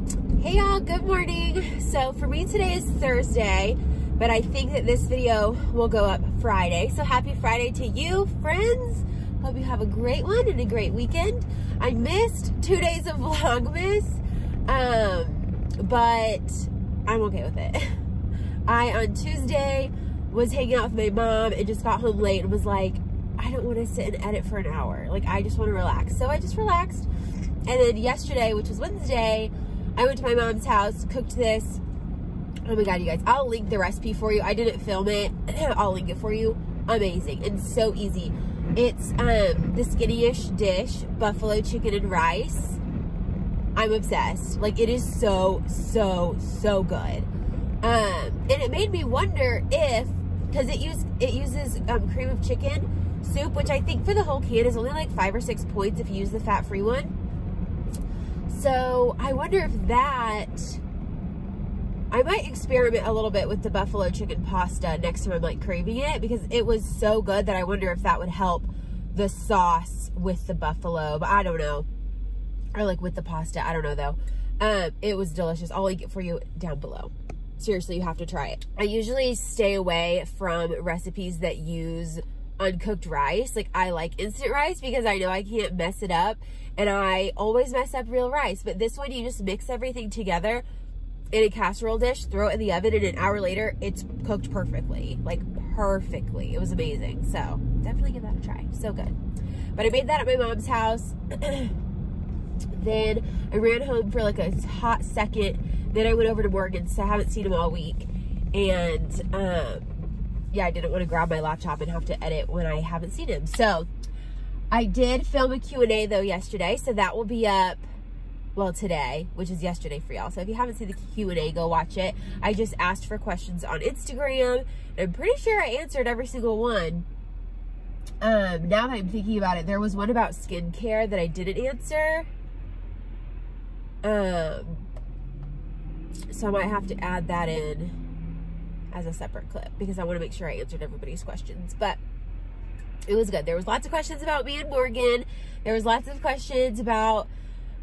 Hey y'all, good morning. So for me today is Thursday, but I think that this video will go up Friday. So happy Friday to you, friends. Hope you have a great one and a great weekend. I missed two days of Vlogmas, um, but I'm okay with it. I, on Tuesday, was hanging out with my mom and just got home late and was like, I don't want to sit and edit for an hour. Like, I just want to relax. So I just relaxed. And then yesterday, which was Wednesday, I went to my mom's house, cooked this. Oh my God, you guys. I'll link the recipe for you. I didn't film it. I'll link it for you. Amazing and so easy. It's um, the skinny-ish dish, buffalo chicken and rice. I'm obsessed. Like, it is so, so, so good. Um, and it made me wonder if, because it, use, it uses um, cream of chicken soup, which I think for the whole can is only like five or six points if you use the fat-free one. So I wonder if that, I might experiment a little bit with the buffalo chicken pasta next time I'm like craving it because it was so good that I wonder if that would help the sauce with the buffalo, but I don't know. Or like with the pasta, I don't know though. Um, it was delicious. I'll link it for you down below. Seriously, you have to try it. I usually stay away from recipes that use uncooked rice. Like I like instant rice because I know I can't mess it up and I always mess up real rice. But this one, you just mix everything together in a casserole dish, throw it in the oven and an hour later, it's cooked perfectly. Like perfectly. It was amazing. So definitely give that a try. So good. But I made that at my mom's house. then I ran home for like a hot second. Then I went over to Morgan's. So I haven't seen him all week. And um, yeah, I didn't want to grab my laptop and have to edit when I haven't seen him. So I did film a Q&A though yesterday. So that will be up well today which is yesterday for y'all so if you haven't seen the q&a go watch it i just asked for questions on instagram i'm pretty sure i answered every single one um now that i'm thinking about it there was one about skincare that i didn't answer um so i might have to add that in as a separate clip because i want to make sure i answered everybody's questions but it was good there was lots of questions about me and morgan there was lots of questions about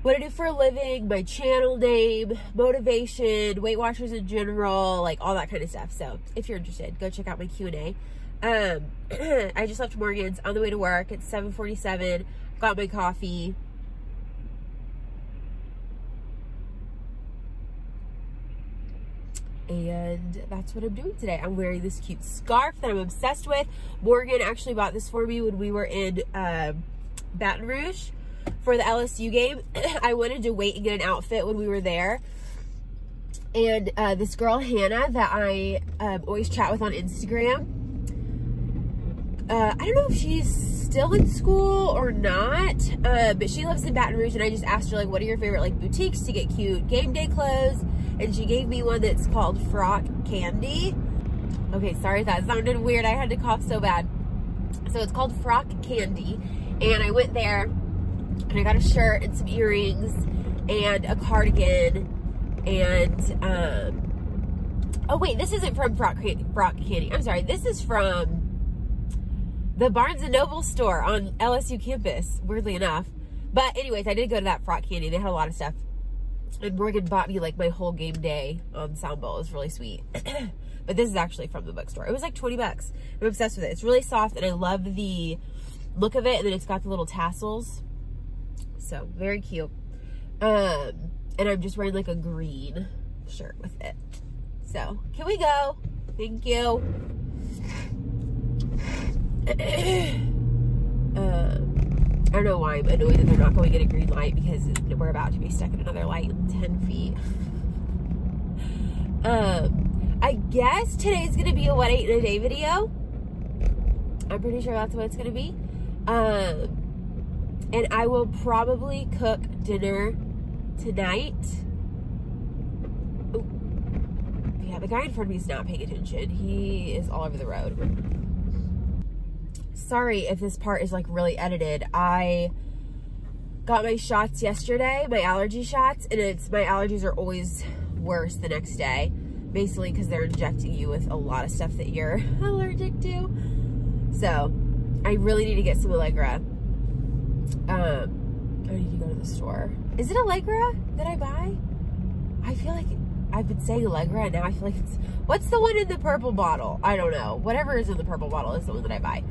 what I do for a living, my channel name, motivation, Weight Watchers in general, like all that kind of stuff. So if you're interested, go check out my Q&A. Um, I just left Morgan's on the way to work. It's 747. Got my coffee. And that's what I'm doing today. I'm wearing this cute scarf that I'm obsessed with. Morgan actually bought this for me when we were in um, Baton Rouge for the LSU game. I wanted to wait and get an outfit when we were there. And uh, this girl, Hannah, that I um, always chat with on Instagram, uh, I don't know if she's still in school or not, uh, but she lives in Baton Rouge, and I just asked her, like, what are your favorite, like, boutiques to get cute game day clothes? And she gave me one that's called Frock Candy. Okay, sorry that sounded weird. I had to cough so bad. So it's called Frock Candy, and I went there, and I got a shirt and some earrings and a cardigan and um oh wait this isn't from Frock, Frock Candy I'm sorry this is from the Barnes and Noble store on LSU campus weirdly enough. But anyways I did go to that Frock Candy. They had a lot of stuff. And Morgan bought me like my whole game day ensemble it was really sweet. But this is actually from the bookstore. It was like 20 bucks. I'm obsessed with it. It's really soft and I love the look of it and then it's got the little tassels. So very cute. Um, and I'm just wearing like a green shirt with it. So can we go? Thank you. Um, I don't know why I'm annoyed that they're not going at a green light because we're about to be stuck in another light in 10 feet. um, I guess today's going to be a what ate in a day video. I'm pretty sure that's what it's going to be. Um, and I will probably cook dinner tonight. Ooh. Yeah, the guy in front of me is not paying attention. He is all over the road. Sorry if this part is like really edited. I got my shots yesterday, my allergy shots, and it's my allergies are always worse the next day. Basically because they're injecting you with a lot of stuff that you're allergic to. So I really need to get some Allegra um, I need to go to the store. Is it Allegra that I buy? I feel like I've been saying Allegra and now I feel like it's, what's the one in the purple bottle? I don't know. Whatever is in the purple bottle is the one that I buy.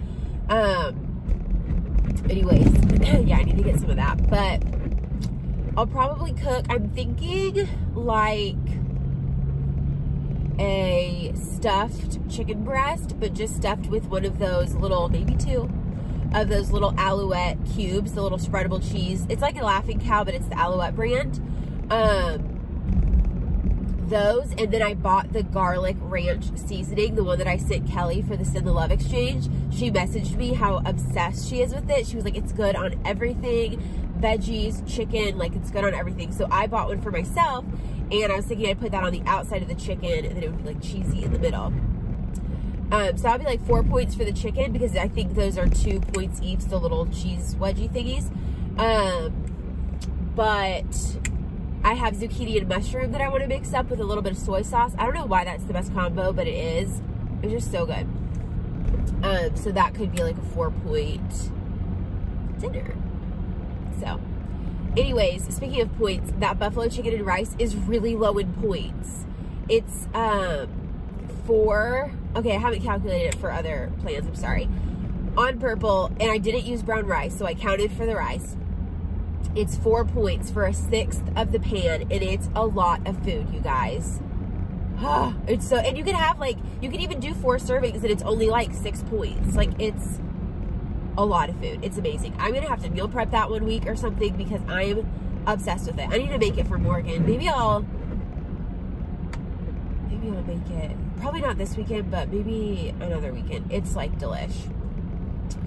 Um, anyways, yeah, I need to get some of that. But I'll probably cook, I'm thinking like a stuffed chicken breast, but just stuffed with one of those little, maybe two, of those little Alouette cubes, the little spreadable cheese. It's like a Laughing Cow, but it's the Alouette brand. Um, those, and then I bought the garlic ranch seasoning, the one that I sent Kelly for the Send the Love Exchange. She messaged me how obsessed she is with it. She was like, it's good on everything, veggies, chicken, like it's good on everything. So I bought one for myself, and I was thinking I'd put that on the outside of the chicken, and then it would be like cheesy in the middle. Um, so that'll be like four points for the chicken because I think those are two points each, the little cheese wedgie thingies. Um, but I have zucchini and mushroom that I want to mix up with a little bit of soy sauce. I don't know why that's the best combo, but it is. It's just so good. Um, so that could be like a four point dinner. So, anyways, speaking of points, that buffalo chicken and rice is really low in points. It's um, four Okay, I haven't calculated it for other plans, I'm sorry. On purple, and I didn't use brown rice, so I counted for the rice. It's four points for a sixth of the pan, and it's a lot of food, you guys. Ah, it's so, and you can have like, you can even do four servings, and it's only like six points. Like, it's a lot of food. It's amazing. I'm gonna have to meal prep that one week or something because I'm obsessed with it. I need to make it for Morgan. Maybe I'll, maybe I'll make it probably not this weekend, but maybe another weekend. It's like delish.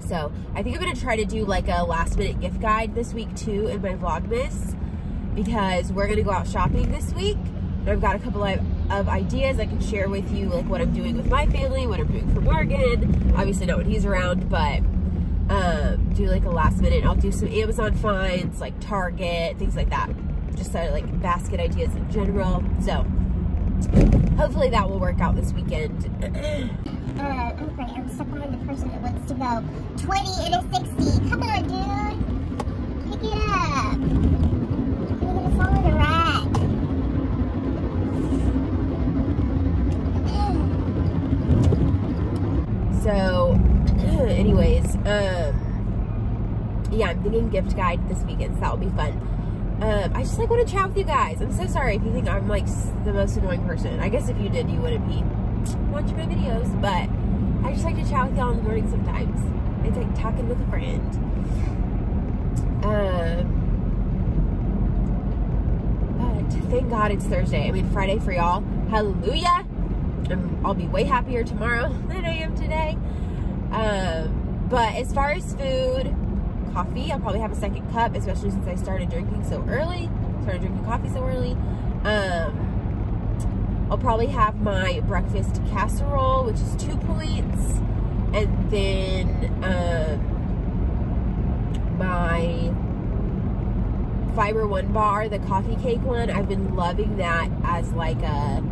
So I think I'm gonna try to do like a last minute gift guide this week too in my Vlogmas because we're gonna go out shopping this week. And I've got a couple of, of ideas I can share with you, like what I'm doing with my family, what I'm doing for Morgan. Obviously not when he's around, but um, do like a last minute. I'll do some Amazon finds, like Target, things like that. Just of like basket ideas in general. So hopefully that will work out this weekend. The person that wants to go 20 and a 60. Come on, dude. Pick it up. So, anyways, um, yeah, I'm thinking gift guide this weekend, so that will be fun. Um, I just like want to chat with you guys. I'm so sorry if you think I'm like the most annoying person. I guess if you did, you wouldn't be watching my videos. But I just like to chat with y'all in the morning sometimes. It's like talking with a friend. Um, but thank God it's Thursday. I mean Friday for y'all. Hallelujah. Um, I'll be way happier tomorrow than I am today. Um, but as far as food, coffee. I'll probably have a second cup, especially since I started drinking so early. Started drinking coffee so early. Um, I'll probably have my breakfast casserole, which is two points. And then um, my Fiber One bar, the coffee cake one. I've been loving that as like a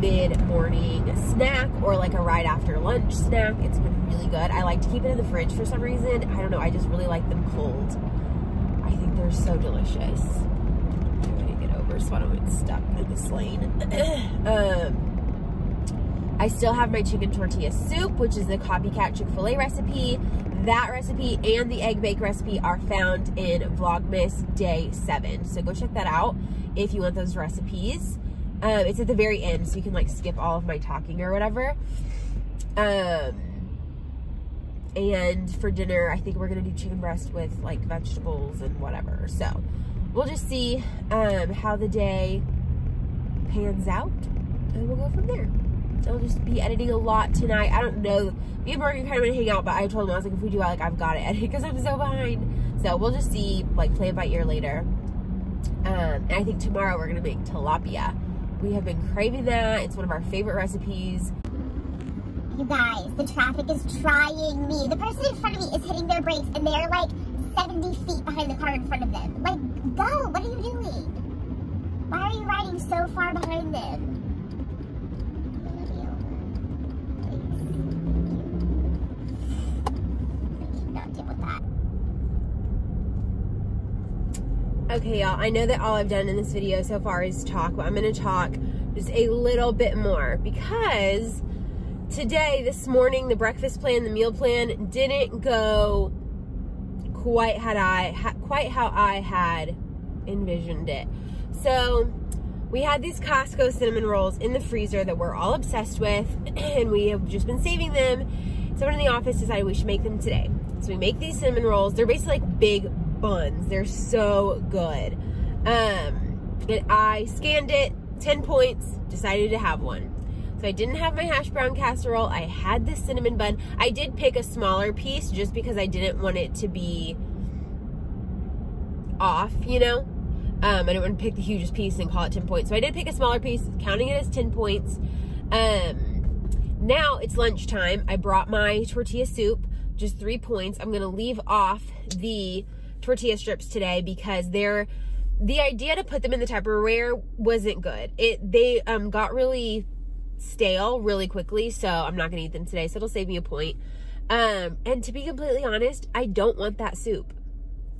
mid-morning snack or like a right after lunch snack. It's been really good. I like to keep it in the fridge for some reason. I don't know. I just really like them cold. I think they're so delicious. Over so I get stuck in this lane. um, I still have my chicken tortilla soup, which is the copycat Chick-fil-A recipe. That recipe and the egg bake recipe are found in Vlogmas Day 7. So go check that out if you want those recipes. Um, it's at the very end, so you can like skip all of my talking or whatever. Um, and for dinner, I think we're gonna do chicken breast with like vegetables and whatever. So we'll just see um, how the day pans out, and we'll go from there. I'll just be editing a lot tonight. I don't know. Me and Morgan kind of want to hang out, but I told him I was like, if we do, like I've got to edit because I'm so behind. So we'll just see, like play it by ear later. Um, and I think tomorrow we're gonna make tilapia we have been craving that. It's one of our favorite recipes. You guys, the traffic is trying me. The person in front of me is hitting their brakes and they're like 70 feet behind the car in front of them. Like, go, what are you doing? Why are you riding so far behind them? Okay, y'all, I know that all I've done in this video so far is talk, but I'm gonna talk just a little bit more because today, this morning, the breakfast plan, the meal plan didn't go quite had I quite how I had envisioned it. So we had these Costco cinnamon rolls in the freezer that we're all obsessed with, and we have just been saving them. Someone in the office decided we should make them today. So we make these cinnamon rolls. They're basically like big buns. They're so good. Um, and I scanned it, 10 points, decided to have one. So I didn't have my hash brown casserole. I had the cinnamon bun. I did pick a smaller piece just because I didn't want it to be off, you know? Um, I didn't want to pick the hugest piece and call it 10 points. So I did pick a smaller piece, counting it as 10 points. Um, now it's lunchtime. I brought my tortilla soup, just three points. I'm going to leave off the tortilla strips today because they're, the idea to put them in the Tupperware wasn't good. It, they, um, got really stale really quickly, so I'm not gonna eat them today, so it'll save me a point. Um, and to be completely honest, I don't want that soup.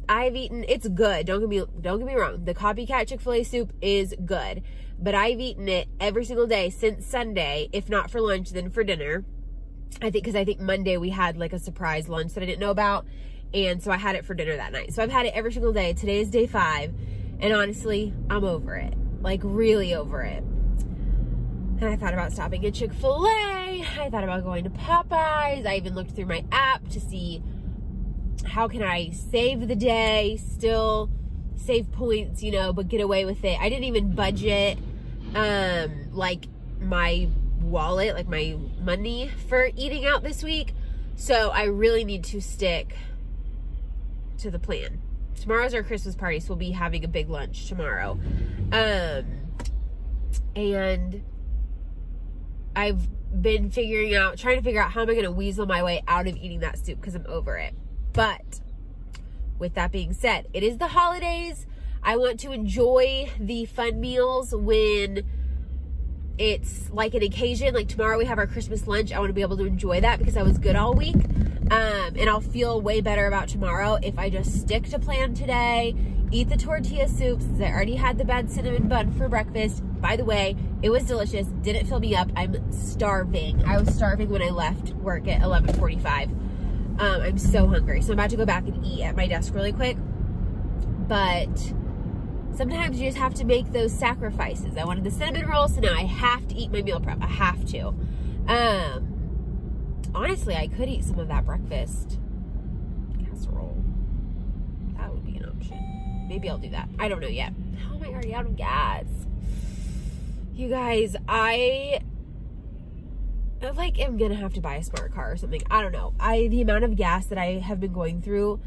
I've eaten, it's good, don't get me, don't get me wrong, the copycat Chick-fil-A soup is good, but I've eaten it every single day since Sunday, if not for lunch, then for dinner. I think, because I think Monday we had like a surprise lunch that I didn't know about, and so I had it for dinner that night. So I've had it every single day. Today is day five, and honestly, I'm over it. Like, really over it. And I thought about stopping at Chick-fil-A. I thought about going to Popeyes. I even looked through my app to see how can I save the day, still save points, you know, but get away with it. I didn't even budget um like my wallet, like my money for eating out this week. So I really need to stick to the plan. Tomorrow's our Christmas party, so we'll be having a big lunch tomorrow. Um and I've been figuring out, trying to figure out how am I going to weasel my way out of eating that soup because I'm over it. But with that being said, it is the holidays. I want to enjoy the fun meals when it's like an occasion. Like tomorrow we have our Christmas lunch. I want to be able to enjoy that because I was good all week. Um, and I'll feel way better about tomorrow if I just stick to plan today, eat the tortilla soup since I already had the bad cinnamon bun for breakfast. By the way, it was delicious. Didn't fill me up. I'm starving. I was starving when I left work at 1145. Um, I'm so hungry. So I'm about to go back and eat at my desk really quick. But sometimes you just have to make those sacrifices. I wanted the cinnamon roll, so now I have to eat my meal prep. I have to. Um, honestly, I could eat some of that breakfast casserole. That would be an option. Maybe I'll do that. I don't know yet. How am I already out of gas? You guys, I I like am gonna have to buy a smart car or something. I don't know. I the amount of gas that I have been going through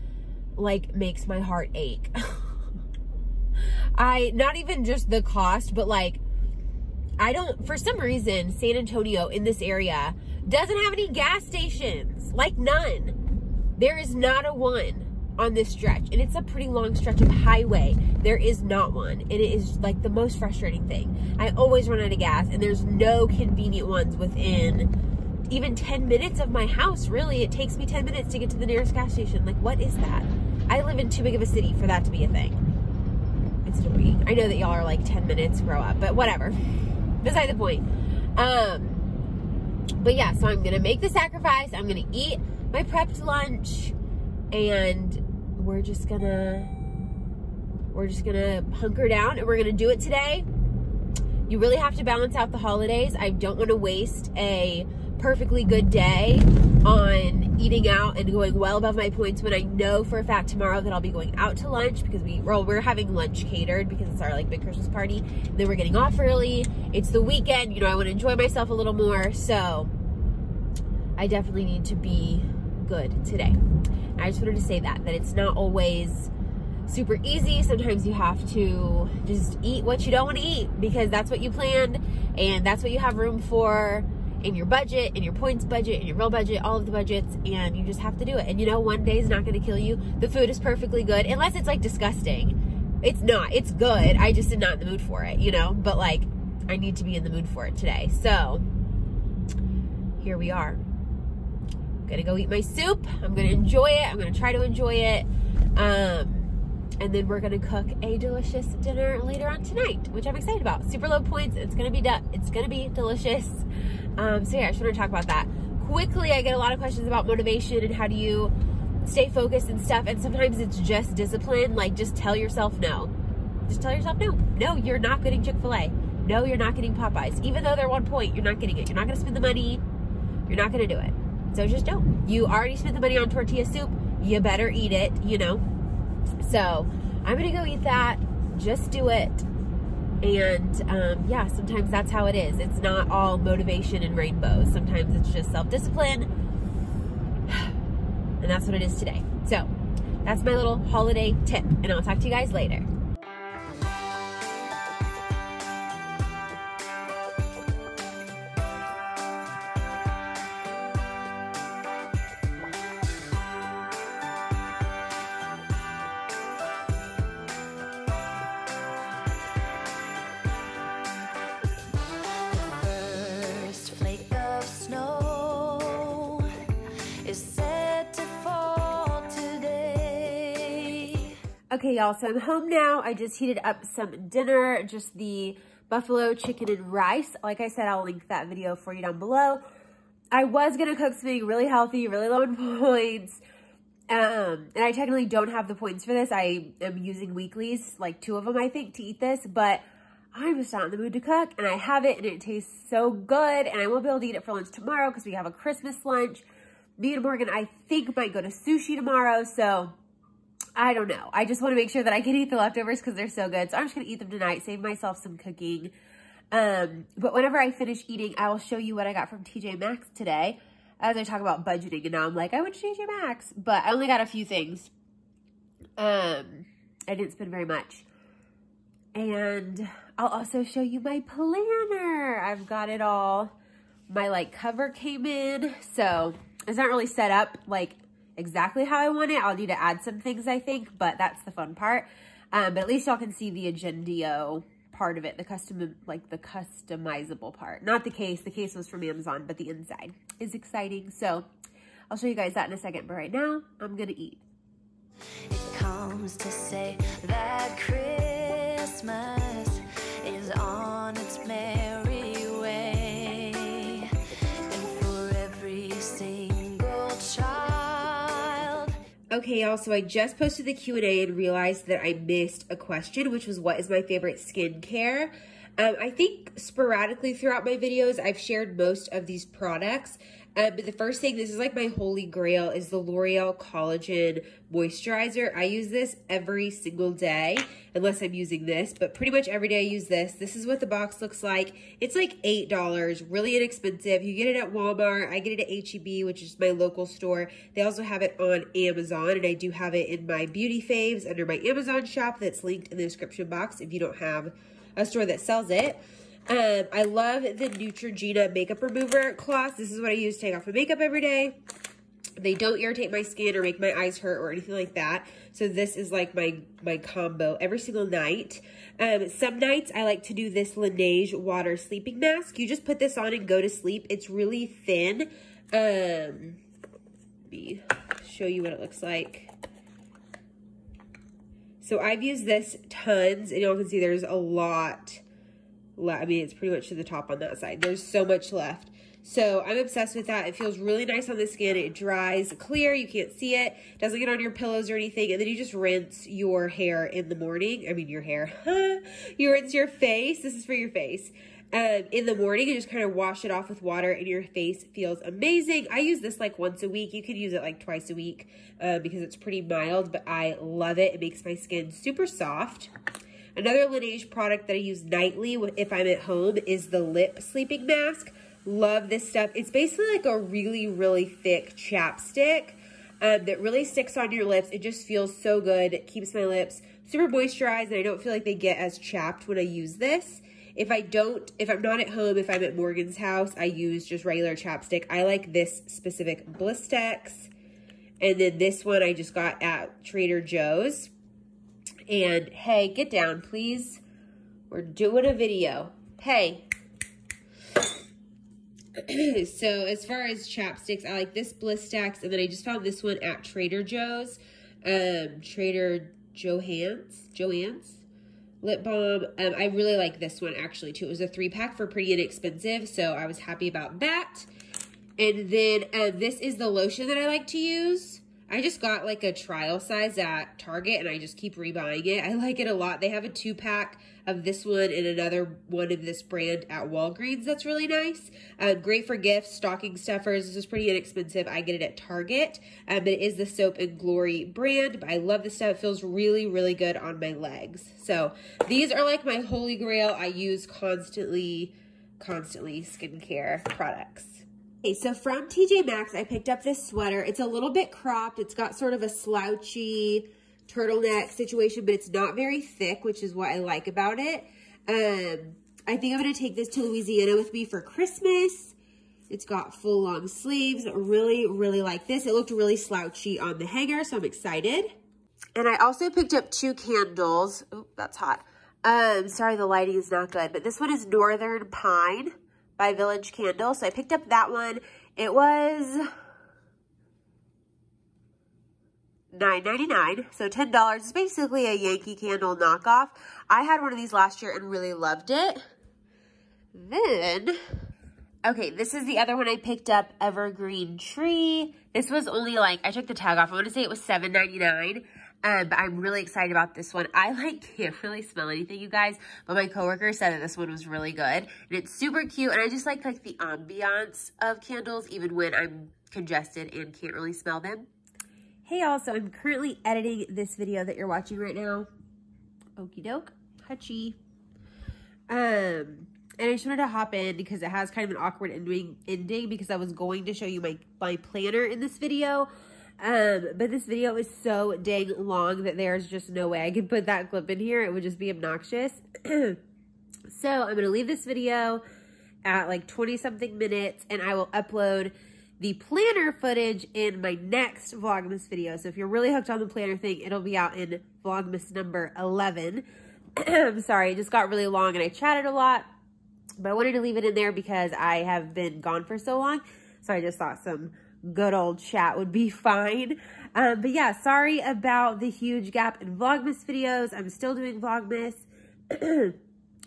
like makes my heart ache. I not even just the cost, but like I don't for some reason San Antonio in this area doesn't have any gas stations. Like none. There is not a one on this stretch and it's a pretty long stretch of highway. There is not one and it is like the most frustrating thing. I always run out of gas and there's no convenient ones within even 10 minutes of my house really. It takes me 10 minutes to get to the nearest gas station. Like what is that? I live in too big of a city for that to be a thing. It's annoying. I know that y'all are like 10 minutes grow up but whatever. Beside the point. Um but yeah so i'm gonna make the sacrifice. I'm gonna eat my prepped lunch and we're just gonna we're just gonna hunker down and we're gonna do it today. You really have to balance out the holidays. I don't want to waste a perfectly good day on eating out and going well above my points when i know for a fact tomorrow that i'll be going out to lunch because we well we're having lunch catered because it's our like big christmas party. And then we're getting off early. It's the weekend. You know i want to enjoy myself a little more. So i definitely need to be good today I just wanted to say that, that it's not always super easy. Sometimes you have to just eat what you don't want to eat because that's what you planned and that's what you have room for in your budget, in your points budget, in your real budget, all of the budgets, and you just have to do it. And you know, one day is not going to kill you. The food is perfectly good, unless it's like disgusting. It's not. It's good. I just am not in the mood for it, you know? But like, I need to be in the mood for it today. So, here we are gonna go eat my soup. I'm gonna enjoy it. I'm gonna try to enjoy it. Um, and then we're gonna cook a delicious dinner later on tonight, which I'm excited about. Super low points. It's gonna be it's gonna be delicious. Um, so yeah, I just want to talk about that quickly. I get a lot of questions about motivation and how do you stay focused and stuff. And sometimes it's just discipline. Like just tell yourself no. Just tell yourself no. No, you're not getting Chick Fil A. No, you're not getting Popeyes. Even though they're one point, you're not getting it. You're not gonna spend the money. You're not gonna do it. So just don't. You already spent the money on tortilla soup. You better eat it. You know. So I'm gonna go eat that. Just do it. And um, yeah, sometimes that's how it is. It's not all motivation and rainbows. Sometimes it's just self-discipline. And that's what it is today. So that's my little holiday tip. And I'll talk to you guys later. Okay, y'all, so I'm home now. I just heated up some dinner, just the buffalo chicken and rice. Like I said, I'll link that video for you down below. I was to cook something really healthy, really low in points. Um, and I technically don't have the points for this. I am using weeklies, like two of them, I think, to eat this. But I'm just not in the mood to cook. And I have it, and it tastes so good. And I won't be able to eat it for lunch tomorrow because we have a Christmas lunch. Me and Morgan, I think, might go to sushi tomorrow. So I don't know. I just want to make sure that I can eat the leftovers because they're so good. So I'm just going to eat them tonight, save myself some cooking. Um, but whenever I finish eating, I will show you what I got from TJ Maxx today. As I talk about budgeting, and now I'm like, I went to TJ Maxx. But I only got a few things. Um, I didn't spend very much. And I'll also show you my planner. I've got it all. My, like, cover came in. So, it's not really set up, like, exactly how I want it. I'll need to add some things, I think, but that's the fun part. Um, but at least y'all can see the Agendio part of it, the custom, like the customizable part. Not the case. The case was from Amazon, but the inside is exciting. So I'll show you guys that in a second. But right now, I'm going to eat. It comes to say that Christmas is on its Okay, y'all, so I just posted the Q&A and realized that I missed a question, which was what is my favorite skincare? Um, I think sporadically throughout my videos, I've shared most of these products. Um, but the first thing, this is like my holy grail, is the L'Oreal Collagen Moisturizer. I use this every single day, unless I'm using this, but pretty much every day I use this. This is what the box looks like. It's like $8, really inexpensive. You get it at Walmart. I get it at HEB, which is my local store. They also have it on Amazon, and I do have it in my beauty faves under my Amazon shop that's linked in the description box if you don't have a store that sells it. Um, I love the Neutrogena makeup remover cloths. This is what I use to take off my makeup every day. They don't irritate my skin or make my eyes hurt or anything like that. So this is like my, my combo every single night. Um, some nights I like to do this Laneige water sleeping mask. You just put this on and go to sleep. It's really thin. Um, let me show you what it looks like. So I've used this tons, and y'all can see there's a lot. I mean, it's pretty much to the top on that side. There's so much left. So I'm obsessed with that. It feels really nice on the skin. It dries clear. You can't see it. Doesn't get on your pillows or anything. And then you just rinse your hair in the morning. I mean, your hair. you rinse your face. This is for your face. Um, in the morning and just kind of wash it off with water and your face feels amazing. I use this like once a week. You could use it like twice a week uh, because it's pretty mild, but I love it. It makes my skin super soft. Another Laneige product that I use nightly if I'm at home is the lip sleeping mask. Love this stuff. It's basically like a really, really thick chapstick um, that really sticks on your lips. It just feels so good. It keeps my lips super moisturized and I don't feel like they get as chapped when I use this. If I don't, if I'm not at home, if I'm at Morgan's house, I use just regular chapstick. I like this specific Blistex. And then this one I just got at Trader Joe's. And hey, get down, please. We're doing a video. Hey. so as far as chapsticks, I like this Bliss Blistex. And then I just found this one at Trader Joe's. Um, Trader Joann's, Joann's lip balm. Um, I really like this one actually too. It was a three pack for pretty inexpensive, so I was happy about that. And then uh, this is the lotion that I like to use. I just got like a trial size at Target and I just keep rebuying it. I like it a lot. They have a two pack of this one and another one of this brand at Walgreens. That's really nice. Um, great for gifts, stocking stuffers. This is pretty inexpensive. I get it at Target. Um, but it is the Soap and Glory brand. But I love this stuff. It feels really, really good on my legs. So these are like my holy grail. I use constantly, constantly skincare products. Okay, so from TJ Maxx, I picked up this sweater. It's a little bit cropped. It's got sort of a slouchy turtleneck situation, but it's not very thick, which is what I like about it. Um, I think I'm going to take this to Louisiana with me for Christmas. It's got full long sleeves. Really, really like this. It looked really slouchy on the hanger, so I'm excited. And I also picked up two candles. Oh, that's hot. Um, sorry, the lighting is not good, but this one is Northern Pine by Village Candle. So I picked up that one. It was $9.99, so $10. It's basically a Yankee Candle knockoff. I had one of these last year and really loved it. Then, okay, this is the other one I picked up, Evergreen Tree. This was only like, I took the tag off. I want to say it was $7.99. Um, but I'm really excited about this one. I like can't really smell anything, you guys, but my coworker said that this one was really good. And it's super cute, and I just like, like the ambiance of candles, even when I'm congested and can't really smell them. Hey y'all, so I'm currently editing this video that you're watching right now. Okie doke, hutchy. Um, and I just wanted to hop in because it has kind of an awkward ending, ending because I was going to show you my, my planner in this video, um, but this video is so dang long that there's just no way I could put that clip in here. It would just be obnoxious. so I'm going to leave this video at like 20 something minutes and I will upload the planner footage in my next Vlogmas video. So if you're really hooked on the planner thing, it'll be out in Vlogmas number 11. I'm sorry, it just got really long and I chatted a lot, but I wanted to leave it in there because I have been gone for so long. So I just thought some good old chat would be fine. Um, but yeah, sorry about the huge gap in Vlogmas videos. I'm still doing Vlogmas.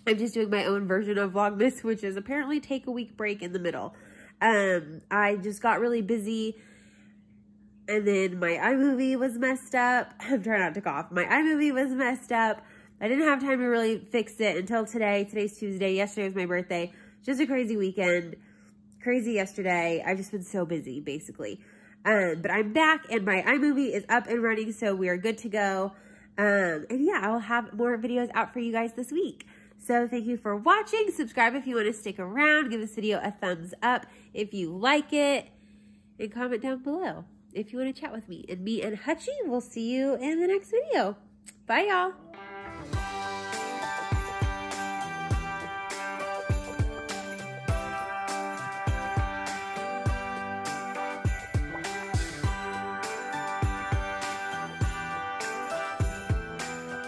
I'm just doing my own version of Vlogmas, which is apparently take a week break in the middle. Um, I just got really busy and then my iMovie was messed up. I'm trying not to cough. My iMovie was messed up. I didn't have time to really fix it until today. Today's Tuesday. Yesterday was my birthday. Just a crazy weekend crazy yesterday. I've just been so busy, basically. Um, but I'm back and my iMovie is up and running, so we are good to go. Um, and yeah, I'll have more videos out for you guys this week. So thank you for watching. Subscribe if you want to stick around. Give this video a thumbs up if you like it. And comment down below if you want to chat with me. And me and Hutchie will see you in the next video. Bye, y'all.